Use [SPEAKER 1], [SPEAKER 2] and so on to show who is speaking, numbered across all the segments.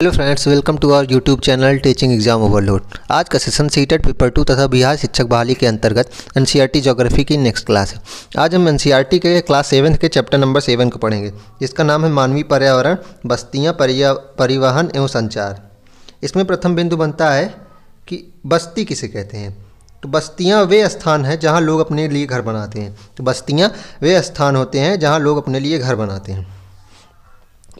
[SPEAKER 1] Hello friends welcome to our YouTube channel teaching exam overload आज का session CTET paper two तथा बिहार शिक्षक बहाली के अंतर्गत एनसीईआरटी ज्योग्राफी की नेक्स्ट क्लास है। आज हम एनसीईआरटी के क्लास सेवन के चैप्टर नंबर सेवन को पढ़ेंगे। जिसका नाम है मानवीय पर्यावरण, बस्तियाँ परिवहन एवं संचार। इसमें प्रथम बिंदु बनता है कि बस्ती किसे कहते हैं? तो बस्तियाँ वे स्थान हैं जहाँ लोग अपने लिए घर बनाते हैं। तो बस्तियाँ वे स्थान होते हैं जहाँ लोग अपने लिए घर बनाते हैं।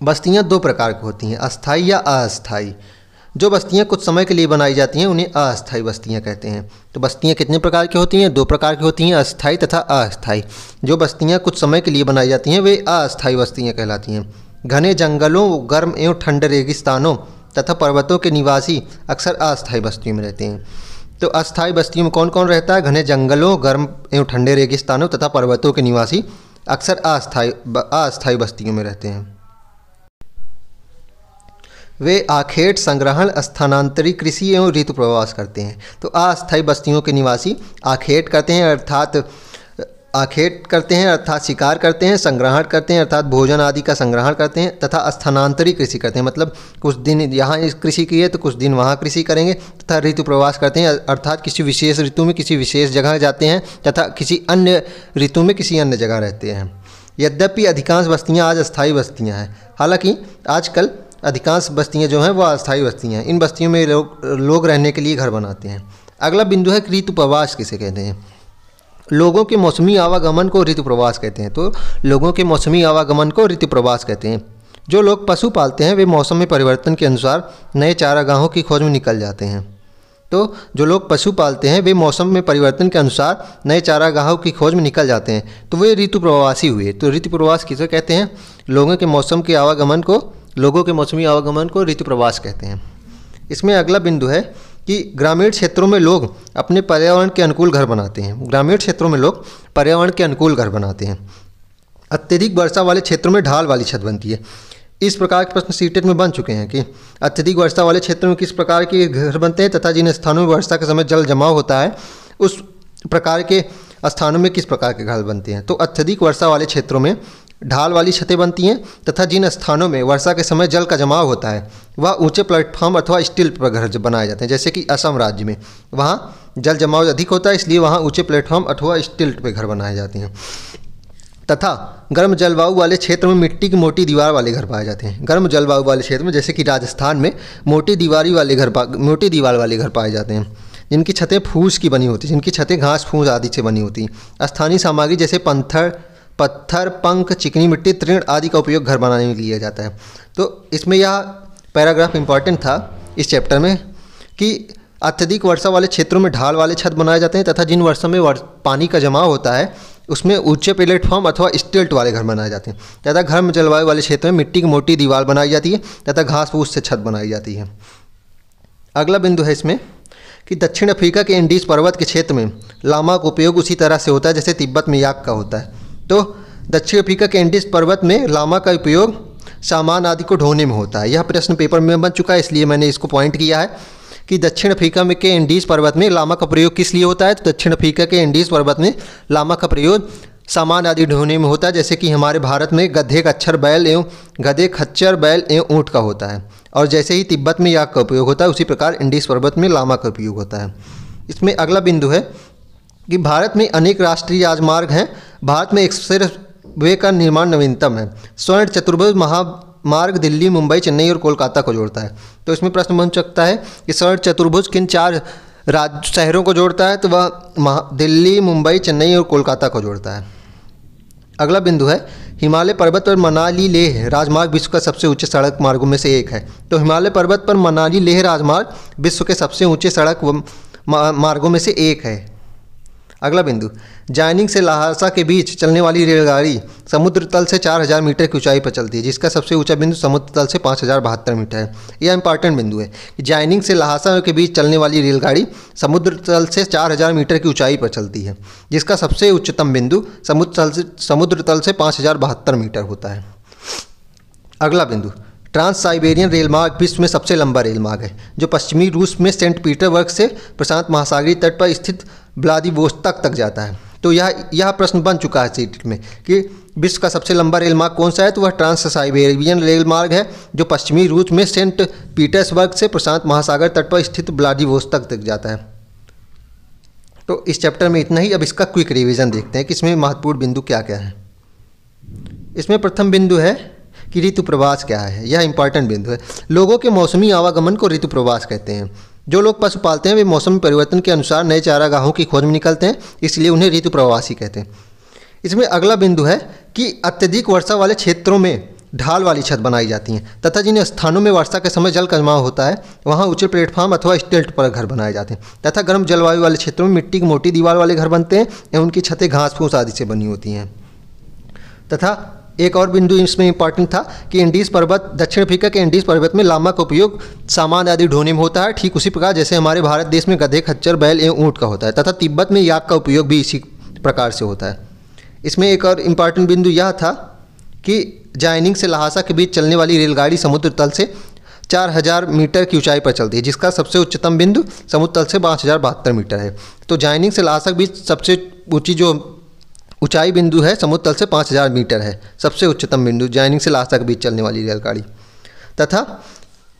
[SPEAKER 1] बस्तियाँ दो प्रकार की होती हैं अस्थाई या अस्थाई जो बस्तियाँ कुछ समय के लिए बनाई जाती हैं, उन्हें अस्थाई बस्तियाँ कहते हैं। तो बस्तियाँ कितने प्रकार की होती हैं? दो प्रकार की होती हैं अस्थाई तथा अस्थाई जो बस्तियाँ कुछ समय के लिए बनाई जाती हैं, वे अस्थाई बस्तियाँ कहलाती हैं। घने जंगलों, गर्म एवं ठंडे रेगिस्तानों तथा पर्वतों के निवासी अक्सर अस्थाई बस्तियों में रहते हैं। तो अस्थाई बस्तियों में कौन कौन रहता है? घने जंगलों, गर्म एवं ठंडे रेगिस्तानों तथा पर्वतों के निवासी अक्सर अस्थाई अस्थाई बस्तियों में रहते हैं। वे आखेट संग्रहण स्थानांतरी कृषि एवं ऋतु प्रवास करते हैं। तो अस्थायी बस्तियों के निवासी आखेट करते हैं, अर्थात, आखेट करते हैं, अर्थात शिकार करते हैं, संग्रहण करते हैं, अर्थात भोजन आदि का संग्रहण करते हैं तथा स्थानांतरी कृषि करते हैं। मतलब कुछ दिन यहाँ इस कृषि की है तो कुछ दिन वहाँ कृषि करेंगे तथा ऋतु प्रवास करते हैं, अर्थात किसी विशेष ऋतु में किसी विशेष जगह जाते हैं तथा किसी अन्य ऋतु में किसी अन्य जगह रहते हैं। यद्यपि अधिकांश बस्तियाँ आज अस्थायी बस्तियाँ हैं। हालाँकि आजकल अधिकांश बस्तियाँ जो हैं, वो अस्थायी बस्तियाँ हैं। इन बस्तियों में लोग लोग रहने के लिए घर बनाते हैं। अगला बिंदु है ऋतु प्रवास किसे कहते हैं? लोगों के मौसमी आवागमन को ऋतु प्रवास कहते हैं। तो लोगों के मौसमी आवागमन को ऋतु प्रवास कहते हैं। जो लोग पशु पालते हैं, वे मौसम में परिवर्तन के अनुसार नए चारागाहों की खोज में निकल जाते हैं। तो जो लोग पशु पालते हैं, वे मौसम में परिवर्तन के अनुसार नए चारागाहों की खोज में निकल जाते हैं। तो वे ऋतु प्रवासी हुए। तो ऋतु प्रवास किसे कहते हैं? लोगों के मौसम के आवागमन को लोगों के मौसमी आवागमन को ऋतु प्रवास कहते हैं। इसमें अगला बिंदु है कि ग्रामीण क्षेत्रों में लोग अपने पर्यावरण के अनुकूल घर बनाते हैं। ग्रामीण क्षेत्रों में लोग पर्यावरण के अनुकूल घर बनाते हैं। अत्यधिक वर्षा वाले क्षेत्रों में ढाल वाली छत बनती है। इस प्रकार के प्रश्न सीटेट में बन चुके हैं कि अत्यधिक वर्षा वाले क्षेत्रों में किस प्रकार के घर बनते हैं तथा जिन स्थानों में वर्षा के समय जल जमाव होता है, उस प्रकार के स्थानों में किस प्रकार के घर बनते हैं। तो अत्यधिक वर्षा वाले क्षेत्रों में ढाल वाली छतें बनती हैं तथा जिन स्थानों में वर्षा के समय जल का जमाव होता है, वह ऊँचे प्लेटफॉर्म अथवा स्टील पर घर बनाए जाते हैं, जैसे कि असम राज्य में। वहाँ जल जमाव अधिक होता है, इसलिए वहाँ ऊँचे प्लेटफॉर्म अथवा स्टील पर घर बनाए जाते हैं। तथा गर्म जलवायु वाले क्षेत्र में मिट्टी की मोटी दीवार वाले घर पाए जाते हैं। गर्म जलवायु वाले क्षेत्र में, जैसे कि राजस्थान में, मोटी दीवारी वाले घर मोटी दीवार वाले घर पाए जाते हैं। जिनकी छतें फूस की बनी होती हैं जिनकी छतें घास फूस आदि से बनी होती हैं। स्थानीय सामग्री जैसे पंथर पत्थर पंख चिकनी मिट्टी तृण आदि का उपयोग घर बनाने में लिया जाता है। तो इसमें यह पैराग्राफ इंपॉर्टेंट था इस चैप्टर में कि अत्यधिक वर्षा वाले क्षेत्रों में ढाल वाले छत बनाए जाते हैं तथा जिन वर्षों में वर्ष, पानी का जमाव होता है उसमें ऊँचे प्लेटफॉर्म अथवा स्टिल्ट वाले घर बनाए जाते हैं। तथा घर में जलवायु वाले क्षेत्र में मिट्टी की मोटी दीवार बनाई जाती है तथा घास फूस से छत बनाई जाती है। अगला बिंदु है इसमें कि दक्षिण अफ्रीका के इंडीज पर्वत के क्षेत्र में लामा का उपयोग उसी तरह से होता है जैसे तिब्बत में याक का होता है। तो दक्षिण अफ्रीका के एंडीज पर्वत में लामा का उपयोग सामान आदि को ढोने में होता है। यह प्रश्न पेपर में बन चुका है, इसलिए मैंने इसको पॉइंट किया है कि दक्षिण अफ्रीका में के इंडीज पर्वत में लामा का प्रयोग किस लिए होता है? तो दक्षिण अफ्रीका के इंडीज पर्वत में लामा का प्रयोग सामान आदि ढोने में होता है, जैसे कि हमारे भारत में गधे खच्चर बैल एवं गधे खच्चर बैल एवं ऊँट का होता है। और जैसे ही तिब्बत में याक का उपयोग होता है, उसी प्रकार इंडीज पर्वत में लामा का उपयोग होता है। इसमें अगला बिंदु है कि भारत में अनेक राष्ट्रीय राजमार्ग हैं। भारत में एक्सप्रेस वे का निर्माण नवीनतम है। स्वर्ण चतुर्भुज महामार्ग दिल्ली, मुंबई, चेन्नई और कोलकाता को जोड़ता है। तो इसमें प्रश्न बन सकता है कि स्वर्ण चतुर्भुज किन चार राज्य शहरों को जोड़ता है? तो वह दिल्ली, मुंबई, चेन्नई और कोलकाता को जोड़ता है। अगला बिंदु है, हिमालय पर्वत पर मनाली लेह राजमार्ग विश्व का सबसे ऊँचे सड़क मार्गों में से एक है। तो हिमालय पर्वत पर मनाली लेह राजमार्ग विश्व के सबसे ऊँचे सड़क मार्गों में से एक है। अगला बिंदु जाइनिंग से लहासा के बीच चलने वाली रेलगाड़ी समुद्र तल से 4000 मीटर की ऊंचाई पर चलती है, जिसका सबसे ऊँचा बिंदु समुद्र तल से पाँच हज़ार बहत्तर मीटर है। यह इंपॉर्टेंट बिंदु है कि जाइनिंग से लहासा के बीच चलने वाली रेलगाड़ी समुद्र तल से 4000 मीटर की ऊंचाई पर चलती है, जिसका सबसे उच्चतम बिंदु समुद्र तल से, समुद्र तल से पाँच हज़ार बहत्तर मीटर होता है। अगला बिंदु ट्रांस साइबेरियन रेलमार्ग विश्व में सबसे लंबा रेलमार्ग है, जो पश्चिमी रूस में सेंट पीटरबर्ग से प्रशांत महासागरी तट पर स्थित व्लादिवोस्तक तक जाता है। तो यह यह प्रश्न बन चुका है सीट में कि विश्व का सबसे लंबा रेल मार्ग कौन सा है? तो वह ट्रांस साइबेरियन रेल मार्ग है, जो पश्चिमी रूस में सेंट पीटर्सबर्ग से प्रशांत महासागर तट पर स्थित व्लादिवोस्तक तक जाता है। तो इस चैप्टर में इतना ही। अब इसका क्विक रिवीजन देखते हैं कि इसमें महत्वपूर्ण बिंदु क्या क्या है। इसमें प्रथम बिंदु है कि ऋतु प्रवास क्या है। यह इंपॉर्टेंट बिंदु है। लोगों के मौसमी आवागमन को ऋतु प्रवास कहते हैं। जो लोग पशु पालते हैं, वे मौसम परिवर्तन के अनुसार नए चारागाहों की खोज में निकलते हैं, इसलिए उन्हें ऋतु प्रवासी कहते हैं। इसमें अगला बिंदु है कि अत्यधिक वर्षा वाले क्षेत्रों में ढाल वाली छत बनाई जाती हैं, तथा जिन स्थानों में वर्षा के समय जल का जमाव होता है, वहाँ ऊँचे प्लेटफॉर्म अथवा स्टेल्ट पर घर बनाए जाते हैं, तथा गर्म जलवायु वाले क्षेत्रों में मिट्टी की मोटी दीवार वाले घर बनते हैं, एवं उनकी छतें घास फूस आदि से बनी होती हैं। तथा एक और बिंदु इसमें इंपॉर्टेंट था कि इंडीज पर्वत, दक्षिण अफ्रीका के इंडीज पर्वत में लामा का उपयोग सामान आदि ढोने में होता है। ठीक उसी प्रकार जैसे हमारे भारत देश में गधे, खच्चर, बैल एवं ऊँट का होता है तथा तिब्बत में याक का उपयोग भी इसी प्रकार से होता है। इसमें एक और इंपॉर्टेंट बिंदु यह था कि जाइनिंग से लहासा के बीच चलने वाली रेलगाड़ी समुद्र तल से चार हज़ार मीटर की ऊंचाई पर चलती है, जिसका सबसे उच्चतम बिंदु समुद्र तल से पाँच हज़ार बहत्तर मीटर है। तो जाइनिंग से लहासा के बीच सबसे ऊँची जो ऊंचाई बिंदु है, समुद्र तल से पाँच हज़ार मीटर है। सबसे उच्चतम बिंदु जाइनिंग से लहासा के बीच चलने वाली रेलगाड़ी। तथा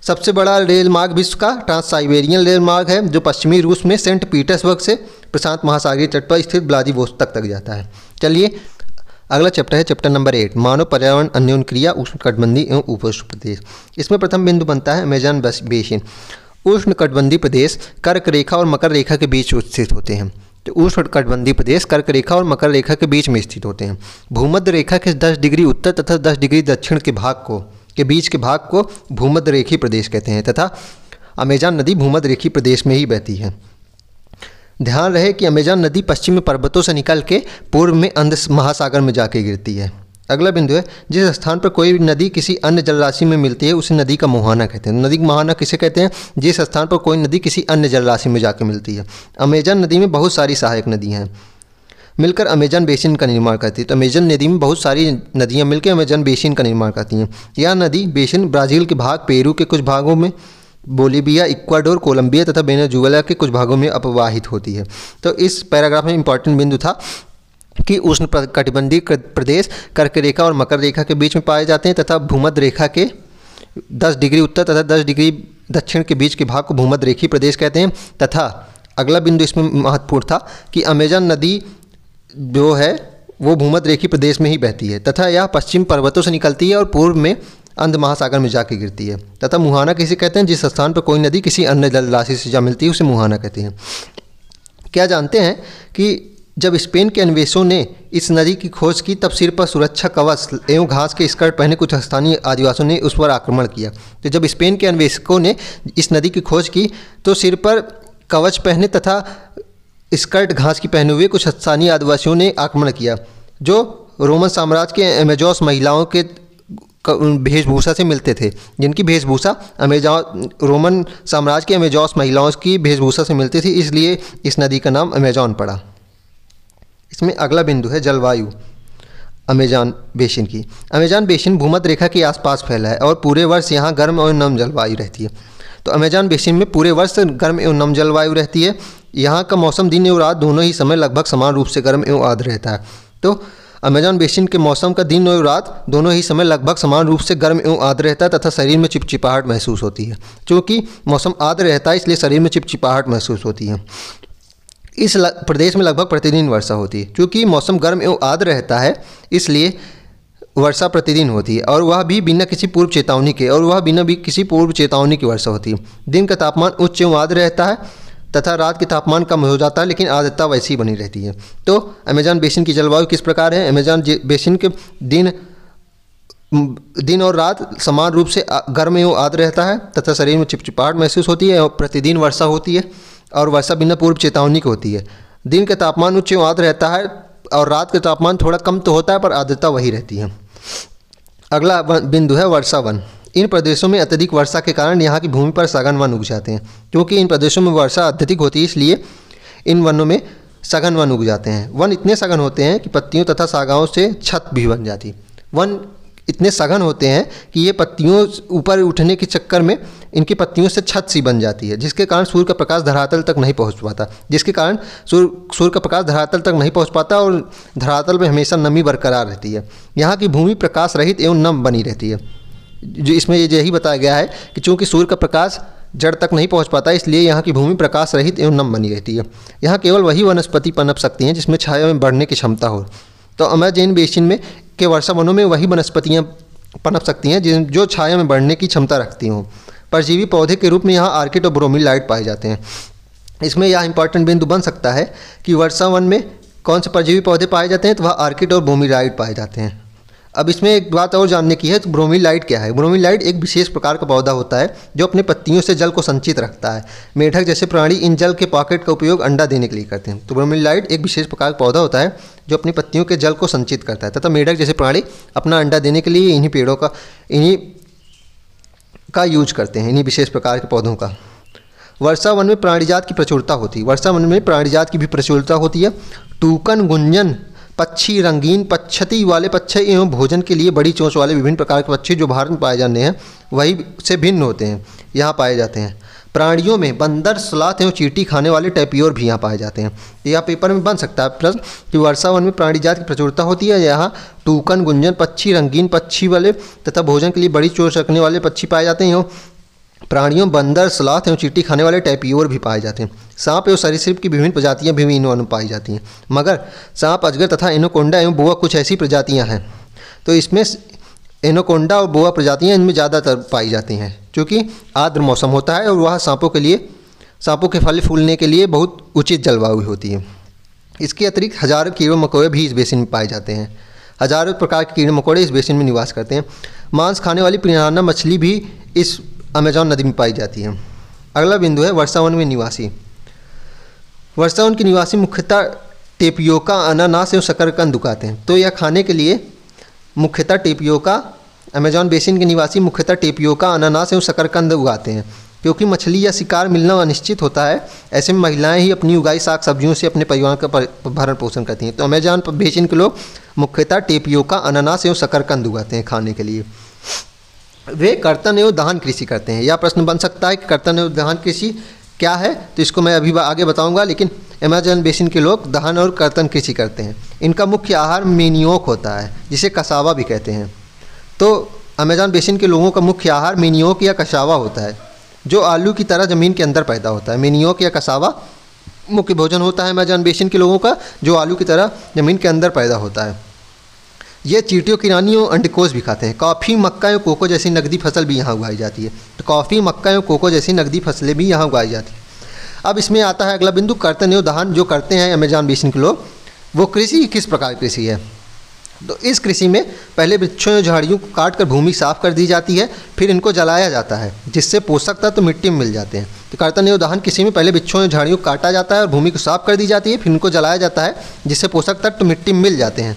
[SPEAKER 1] सबसे बड़ा रेल मार्ग विश्व का ट्रांस साइबेरियन रेल मार्ग है, जो पश्चिमी रूस में सेंट पीटर्सबर्ग से प्रशांत महासागरीय तट पर स्थित व्लादिवोस्तक तक तक जाता है। चलिए, अगला चैप्टर है चैप्टर नंबर एट, मानव पर्यावरण अन्योन क्रिया उष्ण उष्णकटबंधी एवं उपोष्ण प्रदेश। इसमें प्रथम बिंदु बनता है अमेजन बेसिन। उष्ण कटबंधी प्रदेश कर्क रेखा और मकर रेखा के बीच स्थित होते हैं। तो उष्ण कटबंधी प्रदेश कर्क रेखा और मकर रेखा के बीच में स्थित होते हैं। भूमध्य रेखा के 10 डिग्री उत्तर तथा 10 डिग्री दक्षिण के भाग को, के बीच के भाग को भूमध्य रेखी प्रदेश कहते हैं तथा अमेजान नदी भूमध्य रेखी प्रदेश में ही बहती है। ध्यान रहे कि अमेजान नदी पश्चिमी पर्वतों से निकल के पूर्व में अंध महासागर में जाके गिरती है। अगला बिंदु है, जिस स्थान पर कोई नदी किसी अन्य जलराशि में मिलती है, उसे नदी का मुहाना कहते हैं। नदी का मुहाना किसे कहते हैं? जिस स्थान पर कोई नदी किसी अन्य जलराशि में जाकर मिलती है। अमेजन नदी में बहुत सारी सहायक नदियाँ हैं। मिलकर अमेजन बेसिन का निर्माण करती है। तो अमेजन नदी में बहुत सारी नदियाँ मिलकर अमेजन बेसिन का निर्माण करती हैं। यह नदी बेसिन ब्राज़ील के भाग, पेरू के कुछ भागों में बोलीविया इक्वाडोर, कोलंबिया तथा बेनेजुएला के कुछ भागों में अपवाहित होती है। तो इस पैराग्राफ में इंपॉर्टेंट बिंदु था। कि उष्ण कटिबंधीय प्रदेश कर्क रेखा और मकर रेखा के बीच में पाए जाते हैं तथा भूमध्य रेखा के 10 डिग्री उत्तर तथा 10 डिग्री दक्षिण के बीच के भाग को भूमध्य रेखी प्रदेश कहते हैं। तथा अगला बिंदु इसमें महत्वपूर्ण था कि अमेजन नदी जो है, वो भूमध्य रेखी प्रदेश में ही बहती है। तथा यह पश्चिम पर्वतों से निकलती है और पूर्व में अंध महासागर में जाके गिरती है। तथा मुहाना किसे कहते हैं? जिस स्थान पर कोई नदी किसी अन्य जल राशि से जा मिलती है, उसे मुहाना कहते हैं। क्या जानते हैं कि जब स्पेन के अन्वेषों ने इस नदी की खोज की, तब सिर पर सुरक्षा कवच एवं घास के स्कर्ट पहने कुछ स्थानीय आदिवासियों ने उस पर आक्रमण किया। तो जब स्पेन के अन्वेषकों ने इस नदी की खोज की तो सिर पर कवच पहने तथा स्कर्ट घास की पहने हुए कुछ स्थानीय आदिवासियों ने आक्रमण किया, जो रोमन साम्राज्य के एमेजोस महिलाओं के वेशभूषा से मिलते थे। जिनकी वेशभूषा अमेजॉ, रोमन साम्राज्य के अमेजॉस महिलाओं की वेशभूषा से मिलती थी, इसलिए इस नदी का नाम अमेजॉन पड़ा। इसमें अगला बिंदु है जलवायु, अमेजान बेसिन की। अमेजान बेसिन भूमध्य रेखा के आसपास फैला है और पूरे वर्ष यहाँ गर्म और नम जलवायु रहती है। तो अमेजान बेसिन में पूरे वर्ष गर्म एवं नम जलवायु रहती है। यहाँ का मौसम दिन एवं रात दोनों ही समय लगभग समान रूप से गर्म एवं आर्द्र रहता है। तो अमेजॉन बेसिन के मौसम का दिन और रात दोनों ही समय लगभग समान रूप से गर्म एवं आर्द्र रहता है तथा शरीर में चिपचिपाहट महसूस होती है। क्योंकि मौसम आर्द्र रहता है, इसलिए शरीर में चिपचिपाहट महसूस होती है। इस प्रदेश में लगभग प्रतिदिन वर्षा होती है। क्योंकि मौसम गर्म एवं आर्द्र रहता है, इसलिए वर्षा प्रतिदिन होती है। और वह भी बिना किसी पूर्व चेतावनी के, और वह बिना भी किसी पूर्व चेतावनी की वर्षा होती है। दिन का तापमान उच्च एवं आर्द्र रहता है, तथा रात के तापमान कम हो जाता है, लेकिन आर्द्रता वैसी ही बनी रहती है। तो अमेजान बेसिन की जलवायु किस प्रकार है? अमेजान बेसिन के दिन दिन और रात समान रूप से गर्म एवं आर्द्र रहता है, तथा शरीर में चिपचिपाहट महसूस होती है, और प्रतिदिन वर्षा होती है। और वर्षा बिना पूर्व चेतावनी के होती है। दिन का तापमान उच्च आर्द्र रहता है और रात का तापमान थोड़ा कम तो होता है, पर आर्द्रता वही रहती है। अगला बिंदु है वर्षा वन। इन प्रदेशों में अत्यधिक वर्षा के कारण यहाँ की भूमि पर सघन वन उग जाते हैं, क्योंकि इन प्रदेशों में वर्षा अत्यधिक होती है, इसलिए इन वनों में सघन वन उग जाते हैं। वन इतने सघन होते हैं कि पत्तियों तथा सागाओं से छत भी बन जाती वन इतने सघन होते हैं कि ये पत्तियों ऊपर उठने के चक्कर में इनकी पत्तियों से छत सी बन जाती है, जिसके कारण सूर्य का प्रकाश धरातल तक नहीं पहुँच पाता। जिसके कारण सूर्य सूर्य का प्रकाश धरातल तक नहीं पहुँच पाता और धरातल में हमेशा नमी बरकरार रहती है। यहाँ की भूमि प्रकाश रहित एवं नम बनी रहती है। जो इसमें ये, यही बताया गया है कि चूँकि सूर्य का प्रकाश जड़ तक नहीं पहुँच पाता, इसलिए यहाँ की भूमि प्रकाश रहित एवं नम बनी रहती है। यहाँ केवल वही वनस्पति पनप सकती हैं जिसमें छाया में बढ़ने की क्षमता हो। तो अमेजन बेसिन में के वर्षा वनों में वही वनस्पतियाँ पनप सकती हैं, जिन जो छाया में बढ़ने की क्षमता रखती हों। परजीवी पौधे के रूप में यहाँ आर्किड और ब्रोमिलाइट पाए जाते हैं। इसमें यह इंपॉर्टेंट बिंदु बन सकता है कि वर्षा वन में कौन से परजीवी पौधे पाए जाते हैं तो वह आर्किड और ब्रोमिलाइट पाए जाते हैं। अब इसमें एक बात और जानने की है तो ब्रोमिलाइट क्या है? ब्रोमिलाइट एक विशेष प्रकार का पौधा होता है, जो अपने पत्तियों से जल को संचित रखता है। मेढक जैसे प्राणी इन जल के पॉकेट का उपयोग अंडा देने के लिए करते हैं। तो ब्रोमिलाइट एक विशेष प्रकार का पौधा होता है, जो अपनी पत्तियों के जल को संचित करता है। तथा मेढक जैसे प्राणी अपना अंडा देने के लिए इन्हीं पेड़ों का, इन्हीं का यूज़ करते हैं, इन्हीं विशेष प्रकार के पौधों का। वर्षा वन में प्राणीजात की प्रचुरता होती है। वर्षा वन में प्राणीजात की भी प्रचुरता होती है। टूकन, गुंजन पक्षी रंगीन पक्षती वाले पक्षी एवं भोजन के लिए बड़ी चोंच वाले विभिन्न प्रकार के पक्षी जो भारत में पाए जाने हैं, वही से भिन्न होते हैं, यहाँ पाए जाते हैं। प्राणियों में बंदर सलाथ एवं चीटी खाने वाले टैपियोर भी यहाँ पाए जाते हैं। यह पेपर में बन सकता है प्रश्न कि वर्षा वन में प्राणी जात की प्रचुरता होती है यहाँ टूकन, गुंजन, पक्षी, रंगीन पक्षी वाले तथा भोजन के लिए बड़ी चोच रखने वाले पक्षी पाए जाते हैं। प्राणियों, बंदर सलाथ एवं चीटी खाने वाले टैपियोर भी पाए जाते हैं। सांप एवं सरीसृप की विभिन्न प्रजातियाँ भी इन में पाई जाती हैं। मगर सांप, अजगर तथा एनोकोंडा एवं बोआ कुछ ऐसी प्रजातियाँ हैं। तो इसमें एनोकोंडा और बोआ प्रजातियाँ इनमें ज़्यादातर पाई जाती हैं क्योंकि आर्द्र मौसम होता है और वह सांपों के लिए, सांपों के फल फूलने के लिए बहुत उचित जलवायु होती है। इसके अतिरिक्त हज़ारों कीड़े मकोड़े भी इस बेसिन में पाए जाते हैं। हज़ारों प्रकार के कीड़े मकोड़े इस बेसिन में निवास करते हैं। मांस खाने वाली पिराना मछली भी इस अमेजॉन नदी में पाई जाती है। अगला बिंदु है वर्षावन में निवासी। वर्षावन के निवासी मुख्यतः टेपियोका, अनानास एवं शकरकंद उगाते हैं। तो यह खाने के लिए मुख्यतः टेपियोका, अमेजॉन बेसिन के निवासी मुख्यतः टेपियोका, अनानास एवं शकरकंद उगाते हैं। क्योंकि मछली या शिकार मिलना अनिश्चित होता है, ऐसे में महिलाएँ ही अपनी उगाई साग सब्जियों से अपने परिवार का भरण पोषण करती हैं। तो अमेजॉन बेसिन के लोग मुख्यतः टेपियोका, अनानास एवं शकरकंद उगाते हैं खाने के लिए। वे कर्तन एवं दहन कृषि करते हैं। यह प्रश्न बन सकता है कि कर्तन एवं दहन कृषि क्या है? तो इसको मैं अभी आगे बताऊँगा, लेकिन अमेजन बेसिन के लोग दहन और कर्तन कृषि करते हैं। इनका मुख्य आहार मेनियोक होता है, जिसे कसावा भी कहते हैं। तो अमेजन बेसिन के लोगों का मुख्य आहार मेनियोक या कसावा होता है, जो आलू की तरह ज़मीन के अंदर पैदा होता है। मीनियोक या कसावा मुख्य भोजन होता है अमेजन बेसिन के लोगों का, जो आलू की तरह ज़मीन के अंदर पैदा होता है। ये चीटियों किरानियों अंडकोश भी खाते हैं। कॉफ़ी, मक्का एवं कोको जैसी नकदी फ़सल भी यहाँ उगाई जाती है। तो कॉफ़ी, मक्का एवं कोको जैसी नकदी फ़सलें भी यहाँ उगाई जाती हैं। अब इसमें आता है अगला बिंदु कर्तन दहन जो करते हैं अमेजान बेसिन के लोग। वो कृषि किस प्रकार की कृषि है? तो इस कृषि में पहले वृक्षों या झाड़ियों को काट कर भूमि साफ़ कर दी जाती है, फिर इनको जलाया जाता है, जिससे पोषक तत्व तो मिट्टी में मिल जाते हैं। तो कर्तन दहन कृषि में पहले वृक्षों या झाड़ियों को काटा जाता है और भूमि को साफ़ कर दी जाती है, फिर इनको जलाया जाता है, जिससे पोषक तत्व तो मिट्टी में मिल जाते हैं।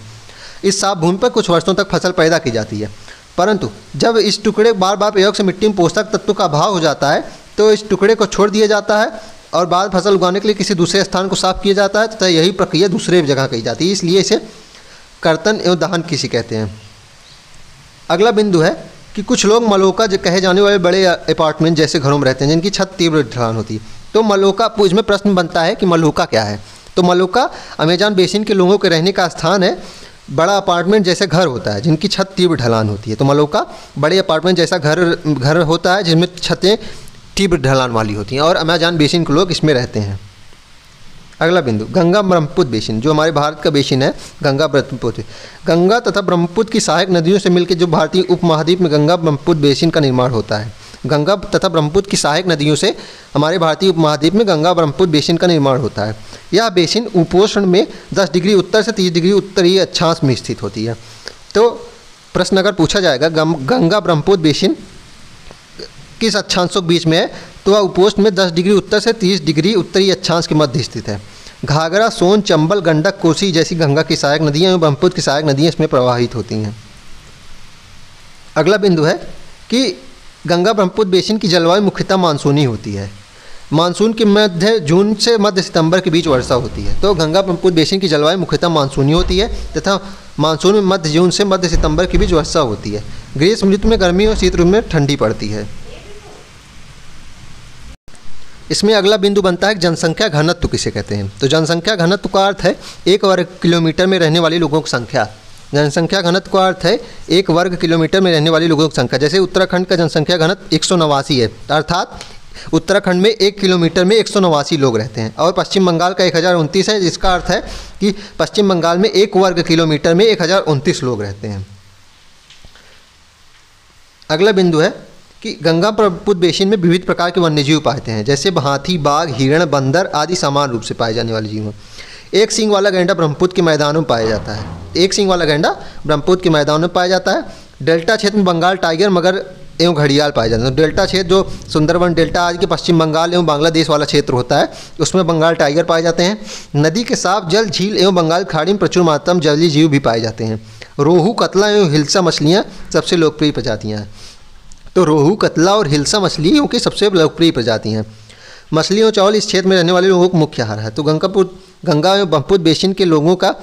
[SPEAKER 1] इस साफ़ भूमि पर कुछ वर्षों तक फ़सल पैदा की जाती है। परंतु, जब इस टुकड़े बार बार प्रयोग से मिट्टी में पोषक तत्व का अभाव हो जाता है तो इस टुकड़े को छोड़ दिया जाता है और बाद फ़सल उगाने के लिए किसी दूसरे स्थान को साफ़ किया जाता है, तथा तो यही प्रक्रिया दूसरे जगह कही जाती है। इसलिए इसे कर्तन एवं दहन किसी कहते हैं। अगला बिंदु है कि कुछ लोग मलोका जो कहे जाने वाले बड़े अपार्टमेंट जैसे घरों में रहते हैं, जिनकी छत तीव्र ढलान होती है। तो मलोका इसमें प्रश्न बनता है कि मलोका क्या है? तो मलोका अमेजान बेसिन के लोगों के रहने का स्थान है बड़ा अपार्टमेंट जैसे घर होता है, जिनकी छत तीव्र ढलान होती है। तो मलोका बड़े अपार्टमेंट जैसा घर घर होता है, जिनमें छतें तीव्र ढलान वाली होती हैं। और अमेजान बेसिन के लोग इसमें रहते हैं। अगला बिंदु, गंगा ब्रह्मपुत्र बेसिन जो हमारे भारत का बेसिन है, गंगा ब्रह्मपुत्र। गंगा तथा ब्रह्मपुत्र की सहायक नदियों से मिलकर जो भारतीय उपमहाद्वीप में गंगा ब्रह्मपुत्र बेसिन का निर्माण होता है। गंगा तथा ब्रह्मपुत्र की सहायक नदियों से हमारे भारतीय उपमहाद्वीप में गंगा ब्रह्मपुत्र बेसिन का निर्माण होता है। यह बेसिन उपोषण में 10 डिग्री उत्तर से 30 डिग्री उत्तरीय अक्षांश में स्थित होती है। तो प्रश्न अगर पूछा जाएगा गंगा ब्रह्मपुत्र बेसिन किस अक्षांशों के बीच में है? तो वह उपोष्ण में 10 डिग्री उत्तर से 30 डिग्री उत्तरी अक्षांश के मध्य स्थित है। घाघरा, सोन, चंबल, गंडक, कोसी जैसी गंगा की सहायक नदियाँ एवं ब्रह्मपुत्र की सहायक नदियाँ इसमें प्रवाहित होती हैं। अगला बिंदु है कि गंगा ब्रह्मपुत्र बेसिन की जलवायु मुख्यतः मानसूनी होती है। मानसून के मध्य जून से मध्य सितंबर के बीच वर्षा होती है। तो गंगा ब्रह्मपुत्र बेसिन की जलवायु मुख्यतः मानसूनी होती है तथा मानसून में मध्य जून से मध्य सितंबर के बीच वर्षा होती है। ग्रीष्म ऋतु में गर्मी और शीत ऋतु में ठंडी पड़ती है। इसमें अगला बिंदु बनता है जनसंख्या घनत्व किसे कहते हैं? तो जनसंख्या घनत्व का अर्थ है एक वर्ग किलोमीटर में रहने वाले लोगों की संख्या। जनसंख्या घनत्व का अर्थ है एक वर्ग किलोमीटर में रहने वाले लोगों की संख्या। जैसे उत्तराखंड का जनसंख्या घनत्व एक सौ नवासी है, अर्थात उत्तराखंड में एक किलोमीटर में एक सौ नवासी लोग रहते हैं। और पश्चिम बंगाल का एक हज़ार उनतीस है, जिसका अर्थ है कि पश्चिम बंगाल में एक वर्ग किलोमीटर में एक हज़ार उनतीस लोग रहते हैं। अगला बिंदु है कि गंगा प्रभुत बेसिन में विविध प्रकार के वन्यजीव पाते हैं, जैसे हाथी बाघ, हिरण, बंदर आदि समान रूप से पाए जाने वाले जीव एक सिंग वाला गेंडा ब्रह्मपुत्र के मैदानों में पाया जाता है। एक सिंग वाला गेंडा ब्रह्मपुत्र के मैदानों में पाया जाता है। डेल्टा क्षेत्र में बंगाल टाइगर, मगर एवं घड़ियाल पाए जाते हैं। डेल्टा क्षेत्र, जो सुंदरवन डेल्टा आज के पश्चिम बंगाल एवं बांग्लादेश वाला क्षेत्र होता है, उसमें बंगाल टाइगर पाए जाते हैं। नदी के साफ़ जल, झील एवं बंगाल खाड़ी में प्रचुर मात्रा में जलीय जीव भी पाए जाते हैं। रोहू, कतला एवं हिलसा मछलियाँ सबसे लोकप्रिय प्रजातियाँ हैं। तो रोहू, कतला और हिलसा मछलियों की सबसे लोकप्रिय प्रजाति हैं। मछली और चावल इस क्षेत्र में रहने वाले लोगों का मुख्य आहार है। तो गंगापुर, गंगा एवं ब्रह्मपुत्र बेसिन के लोगों का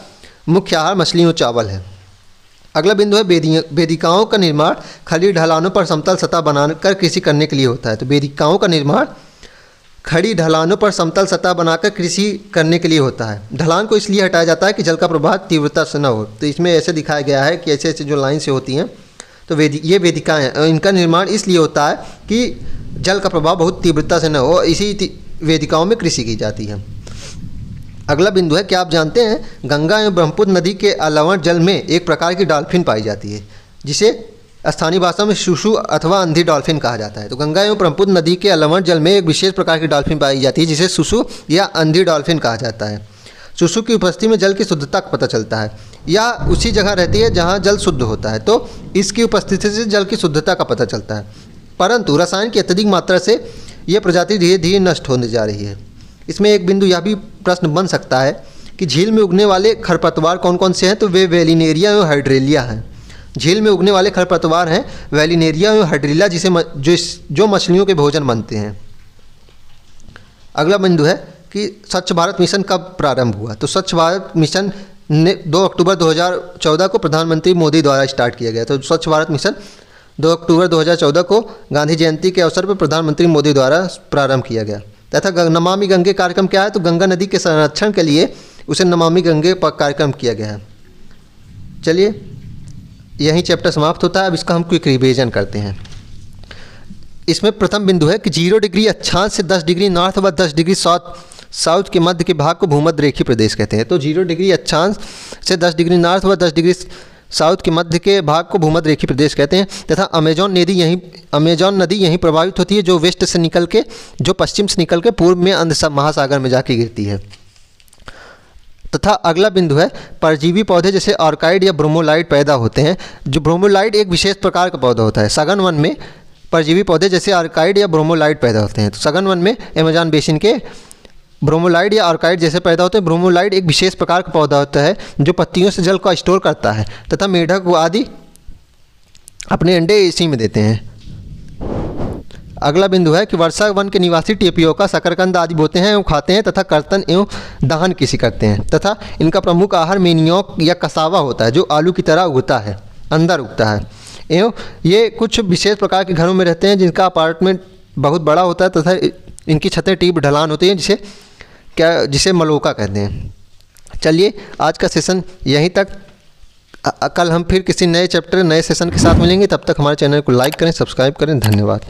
[SPEAKER 1] मुख्य आहार मछली और चावल है। अगला बिंदु है वेदिकाओं का निर्माण। खड़ी ढलानों पर समतल सतह बनाकर कृषि करने के लिए होता है। तो वेदिकाओं का निर्माण, खड़ी ढलानों पर समतल सतह बनाकर कृषि करने के लिए होता है। ढलान को इसलिए हटाया जाता है कि जल का प्रभाव तीव्रता से न हो। तो इसमें ऐसे दिखाया गया है कि ऐसे ऐसे जो लाइन से होती हैं तो वेदि, ये वेदिकाएँ हैं। इनका निर्माण इसलिए होता है कि जल का प्रभाव बहुत तीव्रता से न हो, इसी वेदिकाओं में कृषि की जाती है। अगला बिंदु है क्या आप जानते हैं, गंगा एवं ब्रह्मपुत्र नदी के अलावण जल में एक प्रकार की डॉल्फिन पाई जाती है, जिसे स्थानीय भाषा में शुशु अथवा अंधी डॉल्फिन कहा जाता है। तो गंगा एवं ब्रह्मपुत्र नदी के अलावण जल में एक विशेष प्रकार की डॉल्फिन पाई जाती है, जिसे शुशु या अंधी डॉल्फिन कहा जाता है। सुसु की उपस्थिति में जल की शुद्धता का पता चलता है, या उसी जगह रहती है जहाँ जल शुद्ध होता है। तो इसकी उपस्थिति से जल की शुद्धता का पता चलता है। परंतु रसायन की अत्यधिक मात्रा से यह प्रजाति धीरे धीरे नष्ट होने जा रही है। इसमें एक बिंदु यह भी प्रश्न बन सकता है कि झील में उगने वाले खरपतवार कौन कौन से हैं? तो वे वेलिनेरिया एवं हाइड्रेलिया हैं। झील में उगने वाले खरपतवार हैं वेलिनेरिया एवं हाइड्रेलिया, जिसे जो जो मछलियों के भोजन बनते हैं। अगला बिंदु है कि स्वच्छ भारत मिशन कब प्रारंभ हुआ? तो स्वच्छ भारत मिशन ने 2 अक्टूबर 2014 को प्रधानमंत्री मोदी द्वारा स्टार्ट किया गया। तो स्वच्छ भारत मिशन 2 अक्टूबर 2014 को गांधी जयंती के अवसर पर प्रधानमंत्री मोदी द्वारा प्रारंभ किया गया। तथा नमामि गंगे कार्यक्रम क्या है? तो गंगा नदी के संरक्षण के लिए उसे नमामि गंगे पर कार्यक्रम किया गया है। चलिए, यही चैप्टर समाप्त होता है। अब इसका हम क्विक रिविजन करते हैं। इसमें प्रथम बिंदु है कि ज़ीरो डिग्री अक्षांश से दस डिग्री नॉर्थ व दस डिग्री साउथ साउथ के मध्य के भाग को भूमध्य रेखी प्रदेश कहते हैं। तो ज़ीरो डिग्री अक्षांश से दस डिग्री नॉर्थ व दस डिग्री साउथ के मध्य के भाग को भूमध्य रेखी प्रदेश कहते हैं। तथा अमेजॉन नदी यहीं, अमेजॉन नदी यहीं प्रभावित होती है, जो वेस्ट से निकल के, जो पश्चिम से निकल के पूर्व में अंध महासागर में जाके गिरती है। तथा अगला बिंदु है, परजीवी पौधे जैसे ऑर्काइड या ब्रोमोलाइट पैदा होते हैं। जो ब्रोमोलाइट एक विशेष प्रकार का पौधा होता है। सघन वन में परजीवी पौधे जैसे आर्काइड या ब्रोमोलाइट पैदा होते हैं। तो सघन वन में अमेजॉन बेसिन के ब्रोमोलाइड या आर्काइड जैसे पैदा होते हैं। ब्रोमोलाइड एक विशेष प्रकार का पौधा होता है, जो पत्तियों से जल को स्टोर करता है तथा मेढक आदि अपने अंडे इसी में देते हैं। अगला बिंदु है कि वर्षा वन के निवासी टेपियों का शकरकंद आदि बोते हैं एवं खाते हैं तथा कर्तन एवं दहन किसी करते हैं तथा इनका प्रमुख आहार मेनियोक या कसावा होता है, जो आलू की तरह उगता है, अंदर उगता है। एवं ये कुछ विशेष प्रकार के घरों में रहते हैं, जिनका अपार्टमेंट बहुत बड़ा होता है तथा इनकी छतें टीप ढलान होती हैं, जिसे क्या जिसे मलोका कहते हैं। चलिए, आज का सेशन यहीं तक। कल हम फिर किसी नए चैप्टर नए सेशन के साथ मिलेंगे। तब तक हमारे चैनल को लाइक करें सब्सक्राइब करें। धन्यवाद।